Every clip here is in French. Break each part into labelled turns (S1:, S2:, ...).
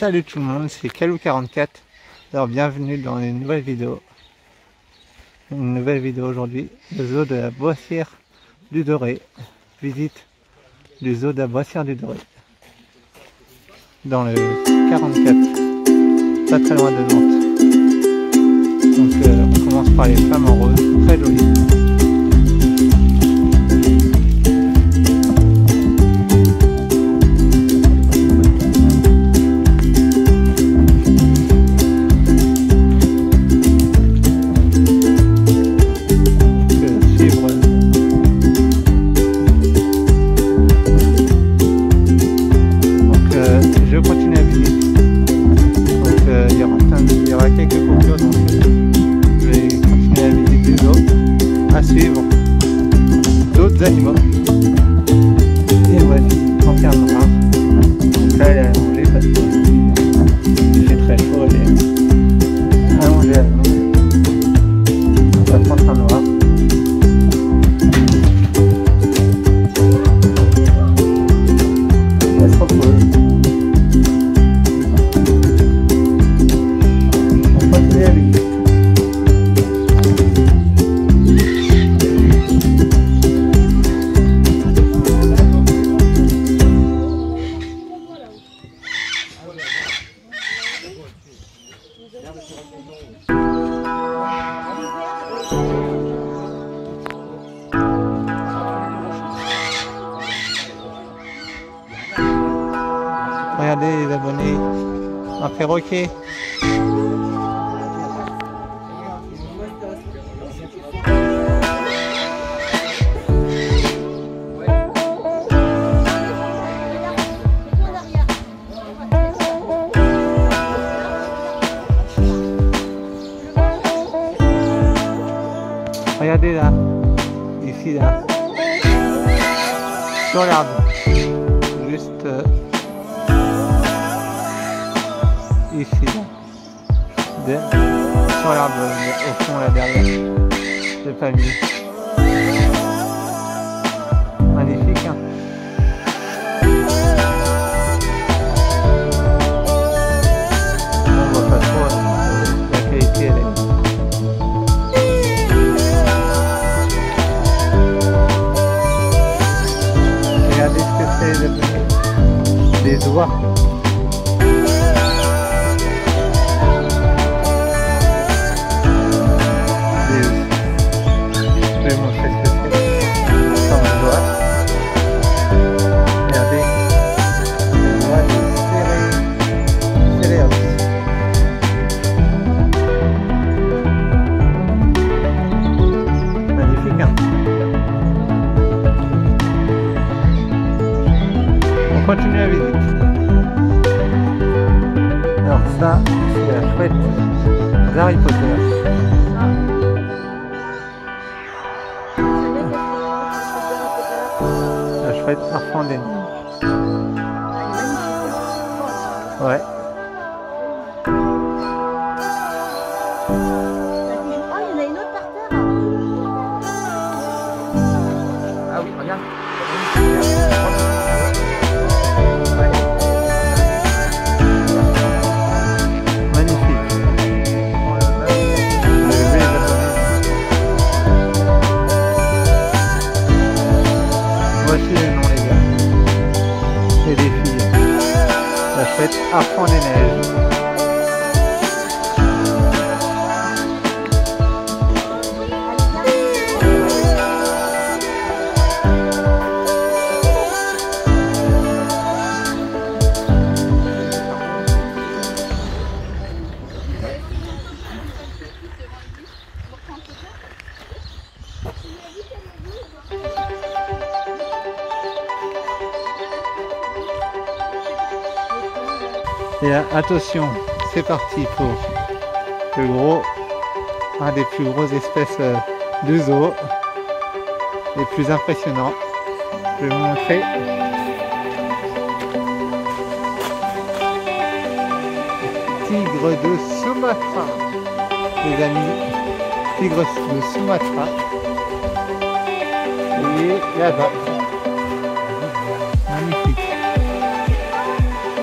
S1: Salut tout le monde, c'est Calou44. Alors bienvenue dans une nouvelle vidéo. Une nouvelle vidéo aujourd'hui, le zoo de la Boissière du Doré. Visite du zoo de la Boissière du Doré. Dans le 44, pas très loin de Nantes. Donc euh, on commence par les femmes en rose, très jolies. Regardez l'arbre, juste euh, ici là, sur l'arbre au fond là derrière, le palmier. Magnifique Je vais La pour le gros, un des plus gros espèces euh, de zoo, les plus impressionnants. Je vais vous montrer. Le tigre de Sumatra, les amis. Tigre de Sumatra. Et là-bas. Magnifique.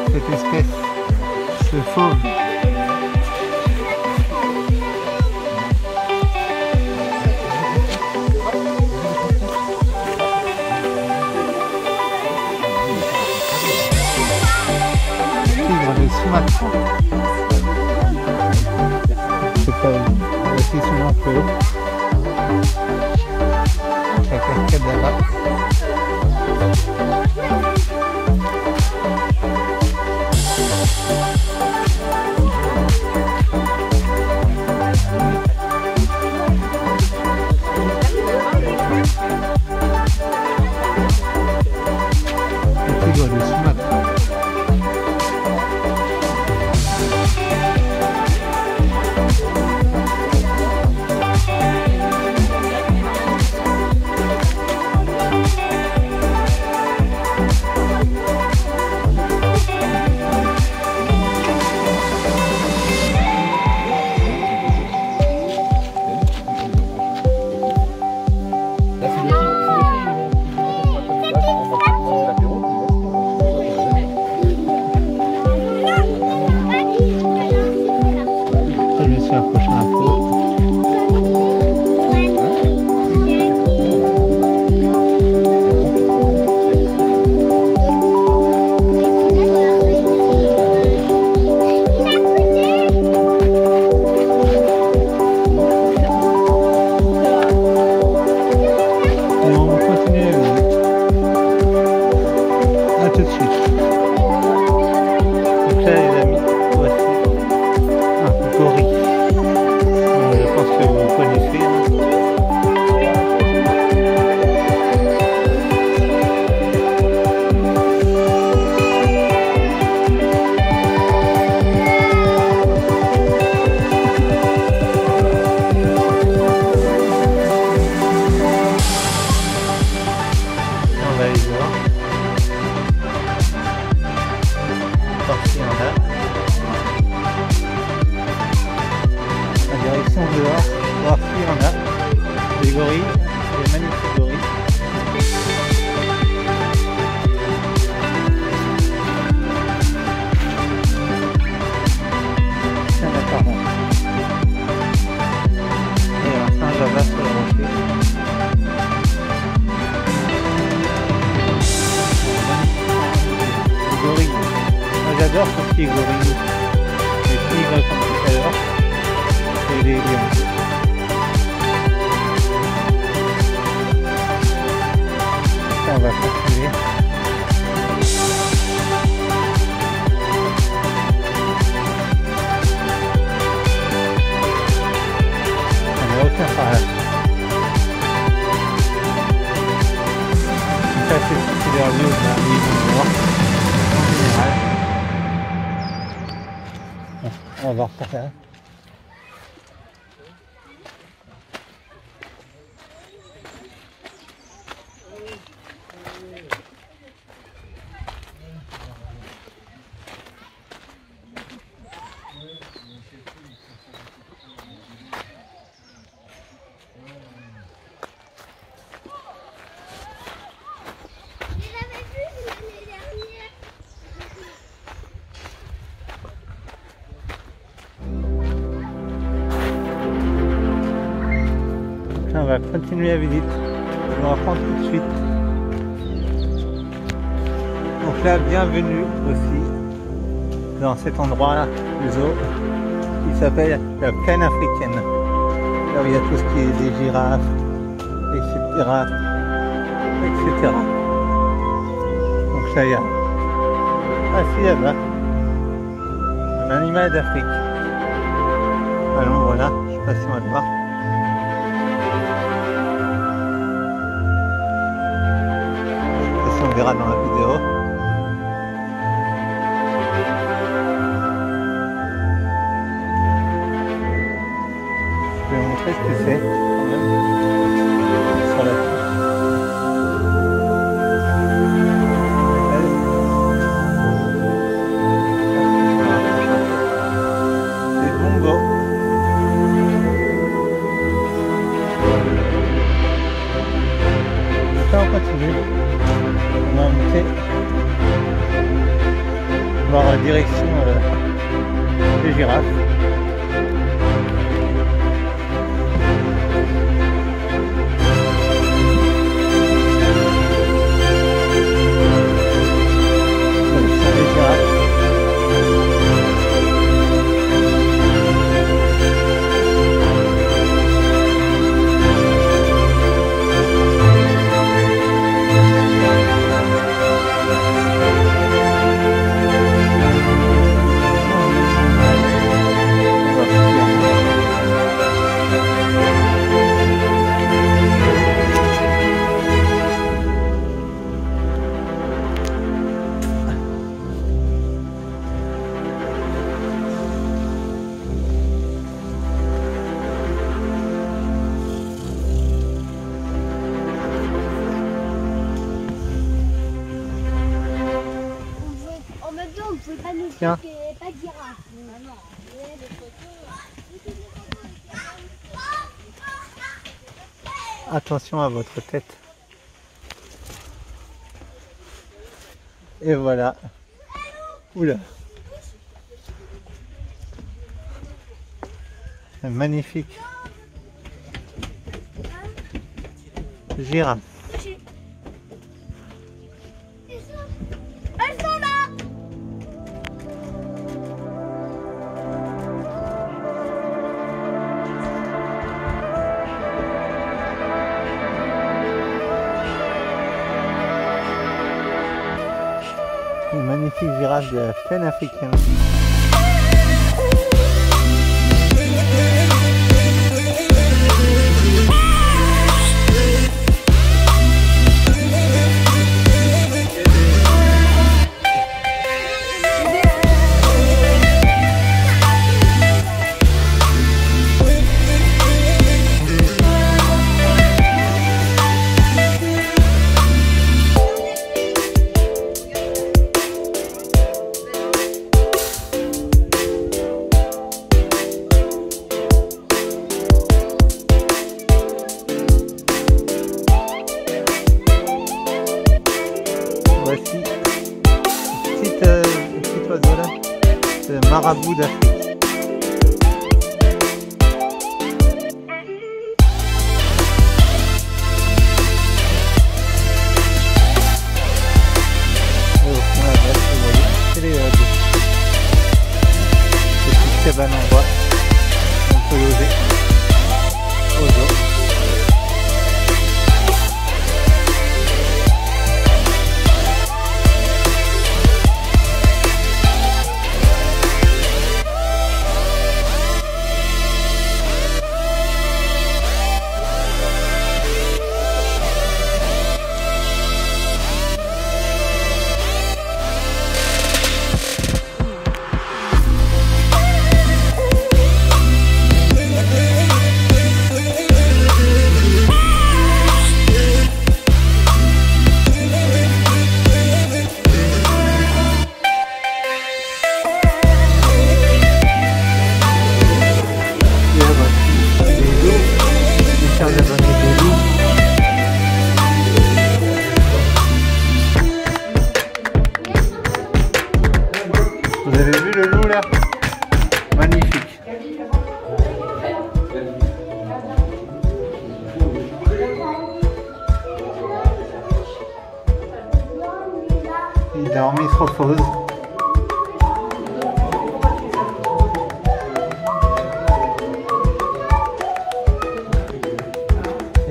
S1: Cette espèce se fauve uma Então, eu fiz uma oke, Quer? 해 보. continuer la visite. On va reprendre tout de suite. Donc là, bienvenue aussi dans cet endroit-là zoo qui s'appelle la plaine africaine. Là où il y a tout ce qui est des girafes, etc. etc. Donc là, il y a... Assis ah, là-bas, un animal d'Afrique. Allons, voilà, je sais pas si on va le voir. verra dans la vidéo. Je vais vous montrer ce que c'est. Ok. On direction euh,
S2: des girafes.
S1: Attention à votre tête. Et voilà. Oula. Magnifique. Girafe. Magnifique girafe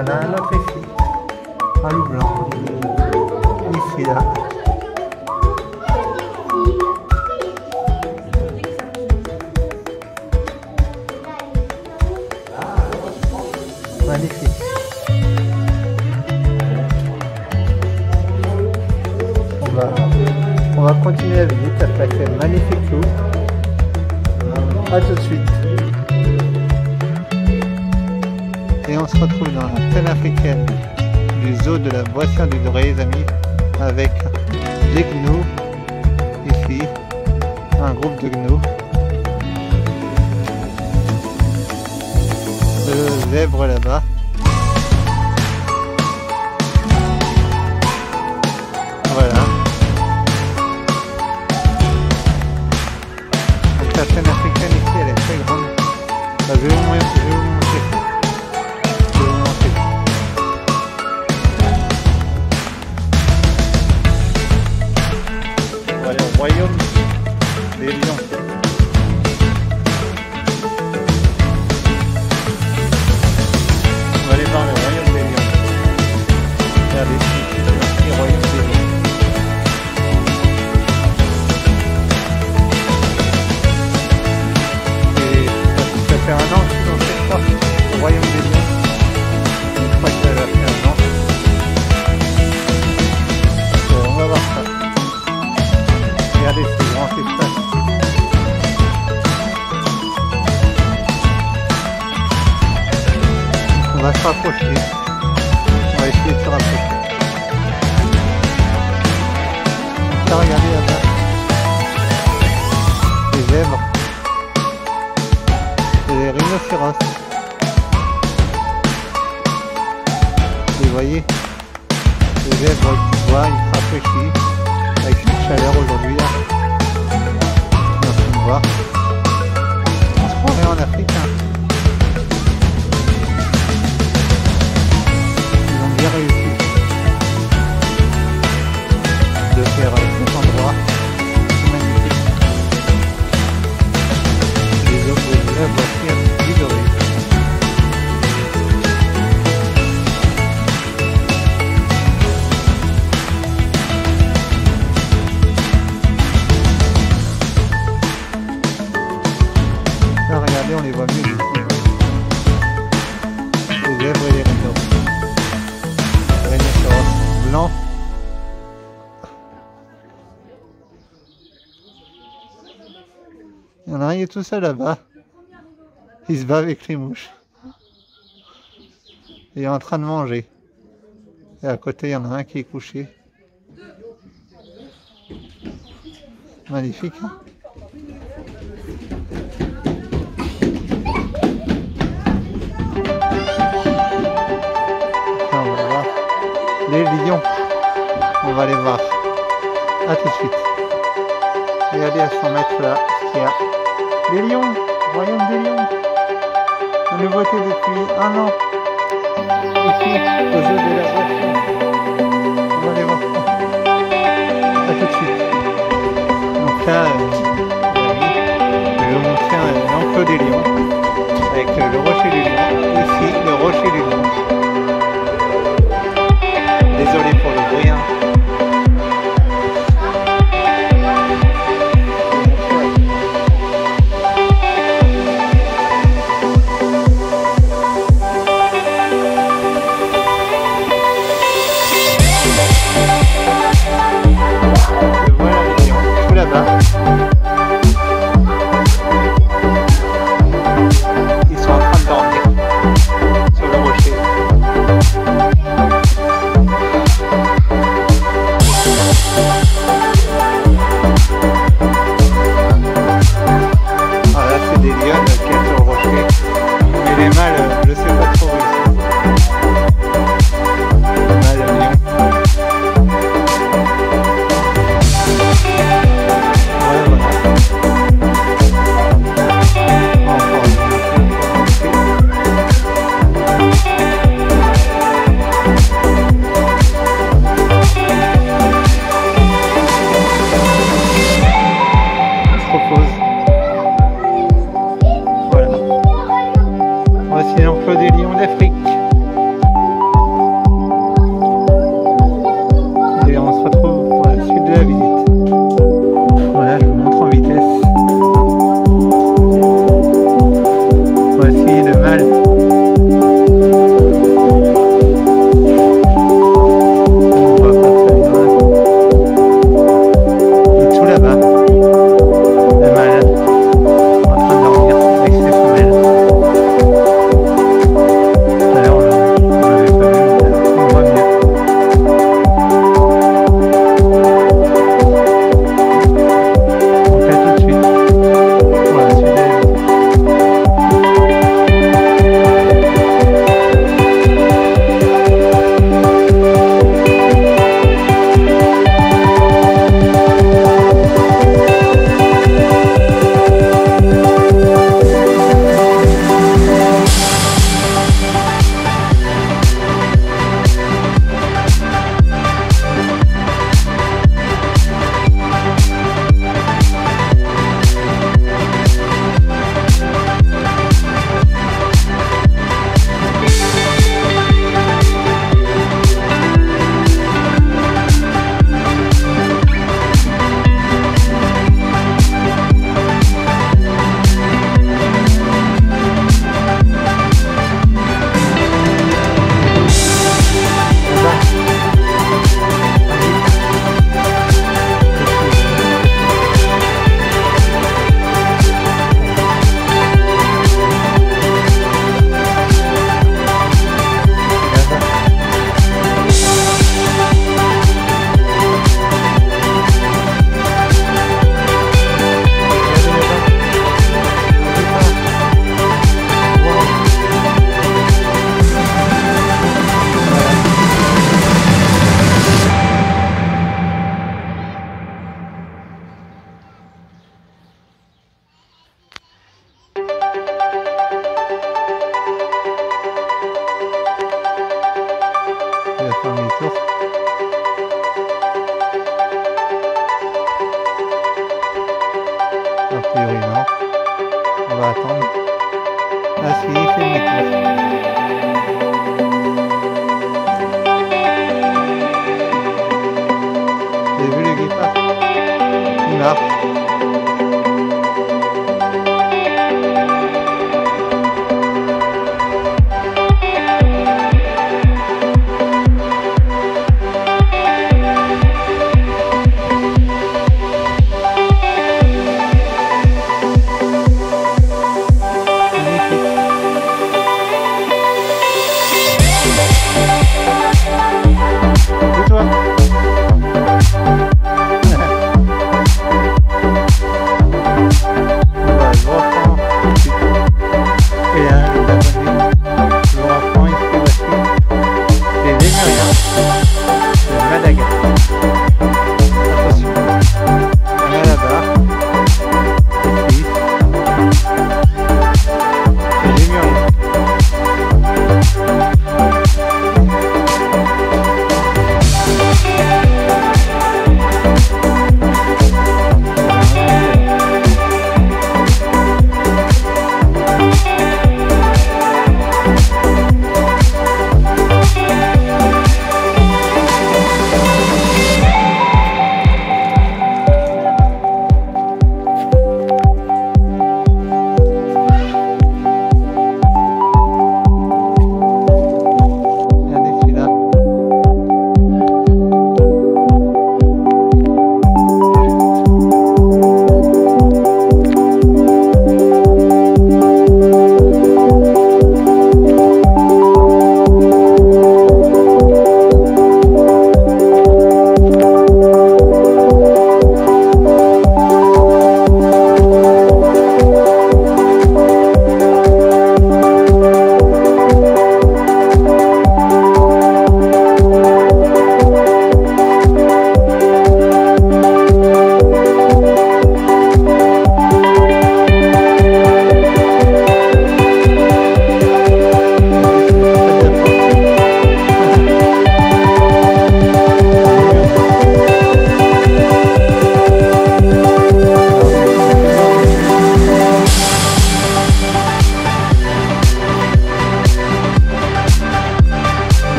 S1: en a un autre ici, un loup blanc. Ici, là. Magnifique. On va, on va continuer la visite après ces magnifiques loups. A tout de suite. Se retrouve dans la plaine africaine du zoo de la Boissière du Doré, les amis, avec des gnous ici, un groupe de gnous, le zèbre là-bas. Voilà. Il y en a un qui est tout seul là-bas. Il se bat avec les mouches. Il est en train de manger. Et à côté, il y en a un qui est couché. Magnifique, hein. Les lions. On va les voir. A tout de suite. Regardez à 100 mètres là a. Les lions. Royaume des lions. La nouveauté depuis un an. Ici, au jeu de la. On va les voir. A tout de suite. Donc là, euh, je vais vous montrer un enclos des lions. Avec euh, le rocher du lion. Ici, le rocher du lion. Désolé pour des lions d'Afrique.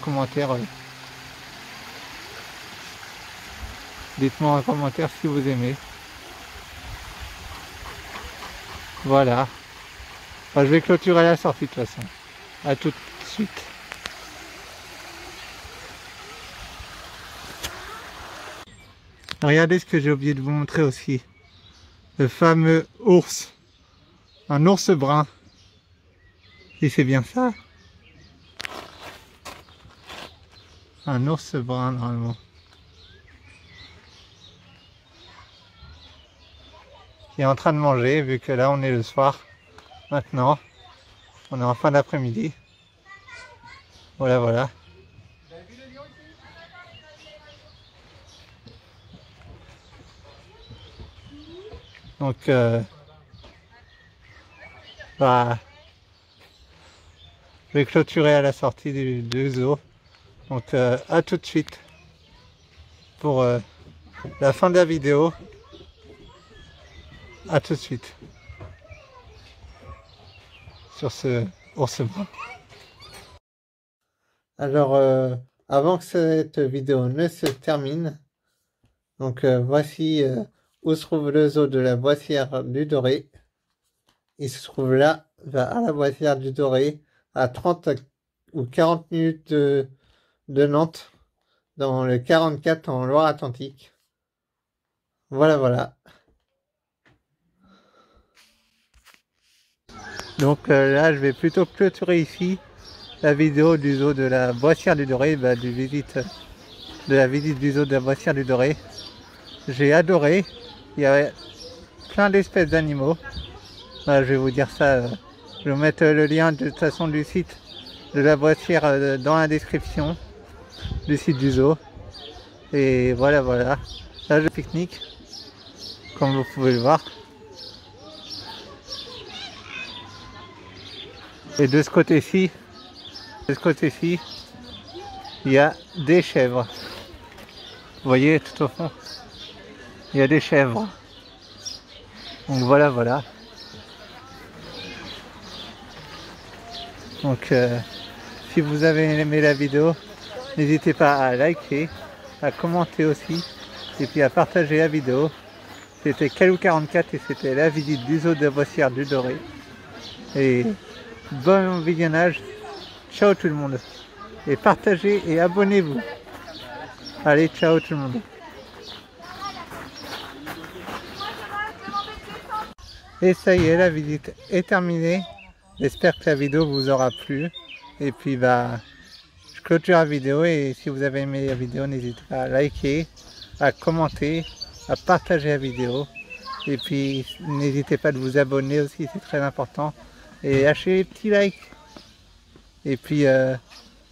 S1: Commentaire. euh, dites-moi en commentaire si vous aimez. Voilà. Enfin, je vais clôturer la sortie de toute façon. À tout de suite. Regardez ce que j'ai oublié de vous montrer aussi. Le fameux ours. Un ours brun. Et c'est bien ça Un ours brun normalement. Qui est en train de manger vu que là on est le soir. Maintenant. On est en fin d'après-midi. Voilà voilà. Donc, euh, bah, je vais clôturer à la sortie du, du zoo. Donc, euh, à tout de suite pour euh, la fin de la vidéo. À tout de suite sur ce ours. Alors, euh, avant que cette vidéo ne se termine, donc voici où se trouve le zoo de la Boissière du Doré. Il se trouve là, à la Boissière du Doré, à 30 ou 40 minutes de, de Nantes, dans le 44 en Loire-Atlantique. Voilà, voilà. Donc euh, là, je vais plutôt clôturer ici la vidéo du zoo de la Boissière du Doré, bah, du visite, de la visite du zoo de la Boissière du Doré. J'ai adoré. Il y avait plein d'espèces d'animaux. Voilà, je vais vous dire ça. euh, je vais vous mettre le lien de toute façon du site de la Boissière euh, dans la description du site du zoo. Et voilà, voilà. Là, je pique-nique, comme vous pouvez le voir. Et de ce côté-ci, de ce côté-ci, il y a des chèvres. Vous voyez tout au fond, il y a des chèvres. Donc voilà, voilà. Donc euh, si vous avez aimé la vidéo, n'hésitez pas à liker, à commenter aussi, et puis à partager la vidéo. C'était Calou44 et c'était la visite du zoo de Boissière du Doré. Et bon visionnage. Ciao tout le monde. Et partagez et abonnez-vous. Allez, ciao tout le monde. Et ça y est, la visite est terminée. J'espère que la vidéo vous aura plu. Et puis bah, clôture la vidéo et si vous avez aimé la vidéo, n'hésitez pas à liker, à commenter, à partager la vidéo. Et puis n'hésitez pas de vous abonner aussi, c'est très important. Et lâchez les petits likes. Et puis euh,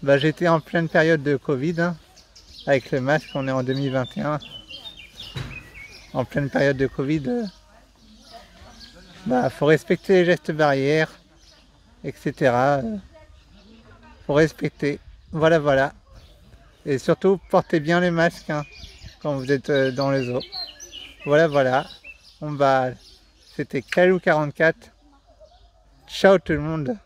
S1: bah, j'étais en pleine période de Covid. hein, avec le masque, on est en 2021. En pleine période de Covid. euh, bah, faut respecter les gestes barrières, etc. euh, faut respecter. Voilà, voilà. Et surtout, portez bien les masques hein, quand vous êtes euh, dans les eaux. Voilà, voilà. On va. C'était Calou44. Ciao tout le monde.